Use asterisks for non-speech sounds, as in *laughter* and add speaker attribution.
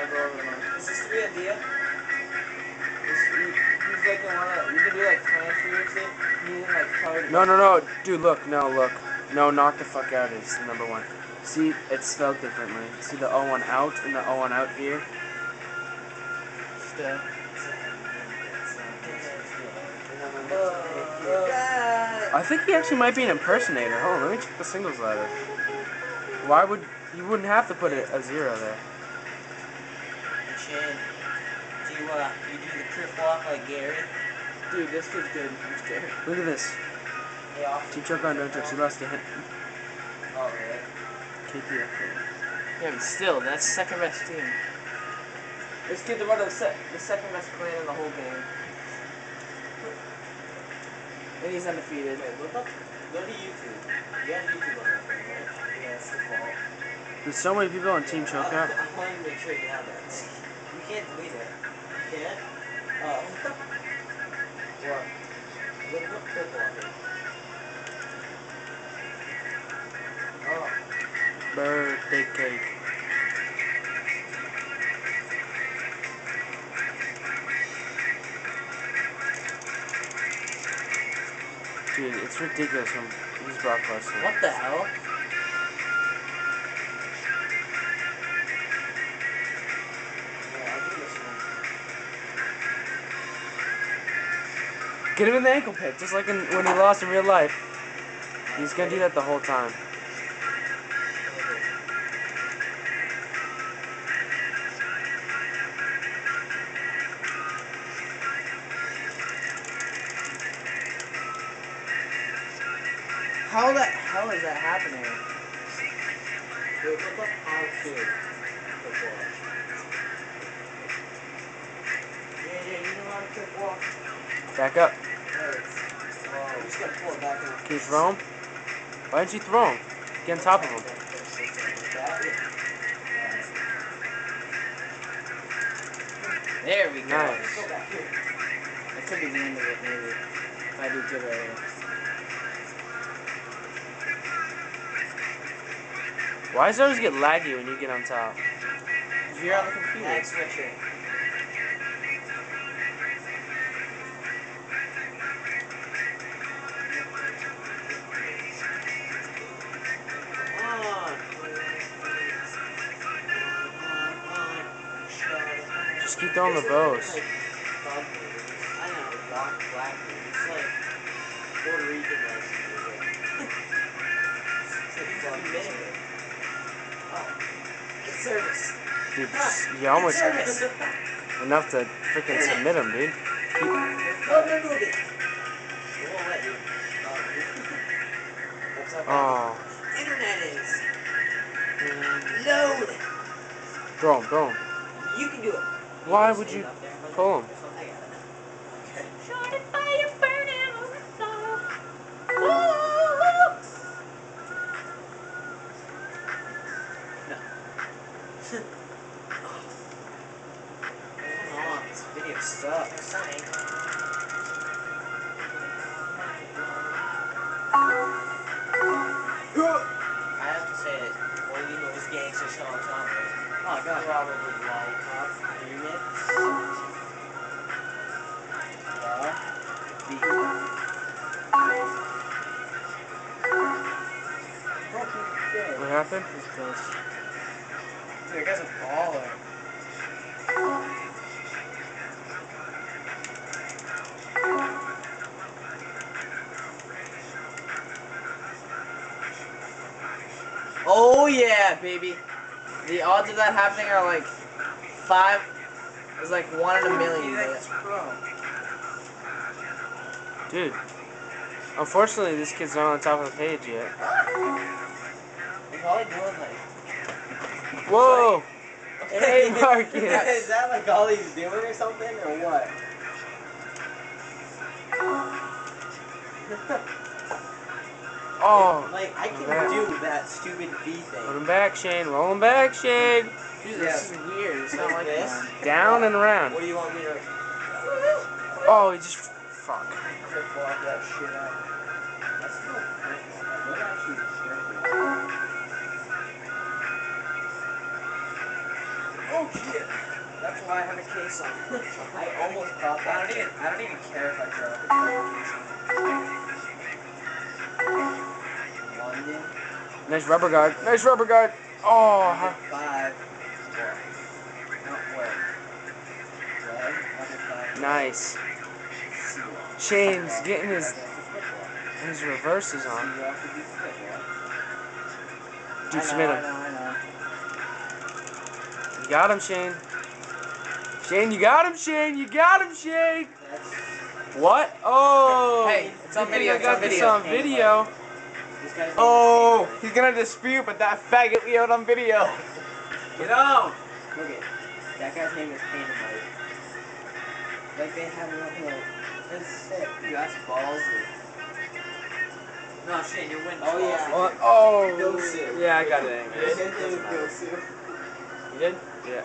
Speaker 1: I'll go over them.
Speaker 2: Is this the real deal?
Speaker 1: He's, like the one that you can do like transfers it. He can like tell
Speaker 3: No, no, no, dude, look, no, look. No, knock the fuck out is the number one. See, it's spelled differently. See the O1 out and the O1 out here?
Speaker 1: Still.
Speaker 3: I think he actually might be an impersonator. Hold on, let me check the singles ladder. Why would you wouldn't have to put a, a zero there?
Speaker 2: And do you, uh, you do the trip walk like Gary?
Speaker 1: Dude, this kid's good. I'm scared.
Speaker 3: Look at this.
Speaker 2: Hey, off.
Speaker 3: Team choke on don't touch. He lost to him.
Speaker 2: Oh, really?
Speaker 3: KPF.
Speaker 1: Yeah, but still, that's second best team. This kid's one of the, se- the second best clan in the whole game. And he's undefeated.
Speaker 2: Wait, look up. Go to YouTube. You have YouTube on that thing, right? Yeah, it's the fault.
Speaker 3: There's so many people on Team
Speaker 2: I,
Speaker 3: Choke
Speaker 2: I
Speaker 3: out.
Speaker 2: want to make sure you have that. Can't delete it. Can't? Oh. what? Look up trip walking. Oh.
Speaker 3: Birthday cake. Dude, it's ridiculous he's Brock Lesnar.
Speaker 1: What the hell?
Speaker 3: Get him in the ankle pick, just like in, when he lost in real life. He's gonna do that the whole time.
Speaker 1: How the hell is that happening?
Speaker 2: Yeah, yeah, you know how to walk?
Speaker 3: Back up.
Speaker 2: Hey. You just gotta pull it back in.
Speaker 3: Can you throw him? Why didn't you throw him? Get on top of him.
Speaker 1: There we go.
Speaker 3: Nice.
Speaker 2: Go back here.
Speaker 1: That could be the end of it, maybe. If I do good right here.
Speaker 3: Why does it always get laggy when you get on top?
Speaker 1: You're on the computer.
Speaker 2: Lag switcher. Music. Oh, good service.
Speaker 3: Dude, you almost
Speaker 2: Service.
Speaker 3: enough to freaking submit him, dude.
Speaker 2: Oh, no, no, it. It won't let you. What's up? Internet is. Mm. Load.
Speaker 3: throw him, throw him.
Speaker 2: You can do it.
Speaker 3: Why would you
Speaker 2: up there, but-
Speaker 3: pull him?
Speaker 2: I got it. Okay. Come on, this video sucks. I have to say. One of the most gangster songs on there. Oh, I
Speaker 3: What happened?
Speaker 1: This close. Dude, that guy's a baller. Oh yeah, baby. The odds of that happening are like five. It's like one in a million. but-
Speaker 3: Dude. Unfortunately, this kid's not on top of the page yet.
Speaker 2: He's probably doing like.
Speaker 3: Whoa! Hey, *laughs*
Speaker 2: Is that like all he's doing or something, or what? *laughs*
Speaker 3: Oh!
Speaker 2: Like, I can
Speaker 3: Man.
Speaker 2: do that stupid V
Speaker 3: Put
Speaker 2: thing.
Speaker 3: him back, Shane. Roll him back, Shane.
Speaker 1: Dude, this is weird. It's not like
Speaker 2: This?
Speaker 1: mine.
Speaker 3: Down and around.
Speaker 2: What do you want me to
Speaker 3: Oh, he just. Fuck.
Speaker 2: That's why I have a case on. I almost caught that. I don't even. I don't even care if I drop it. London.
Speaker 3: Nice rubber guard. Nice rubber guard. Oh, huh.
Speaker 2: Five. No, where? Red.
Speaker 3: Nice.
Speaker 2: Seal.
Speaker 3: Shane's getting his
Speaker 2: That's the football.
Speaker 3: his reverses on.
Speaker 2: you have to.
Speaker 3: Dude,
Speaker 1: I
Speaker 3: submit him. Got him, Shane. Shane, you got him, Shane. You got him, Shane. What? Oh.
Speaker 1: Hey, it's on video,
Speaker 3: I
Speaker 1: it's on
Speaker 3: this
Speaker 1: video.
Speaker 3: on video.
Speaker 2: This guy's name
Speaker 4: Oh, he's gonna dispute, but that faggot we out on video.
Speaker 2: Get out! Look at that guy's name is Dynamite. Like they have it on the. That's sick. Dude, that's ballsy. No, Shane, you're winning.
Speaker 4: Oh, yeah.
Speaker 3: Oh, oh. Yeah, I got it.
Speaker 4: His
Speaker 3: Anyways.
Speaker 4: name is
Speaker 3: You did? Yeah.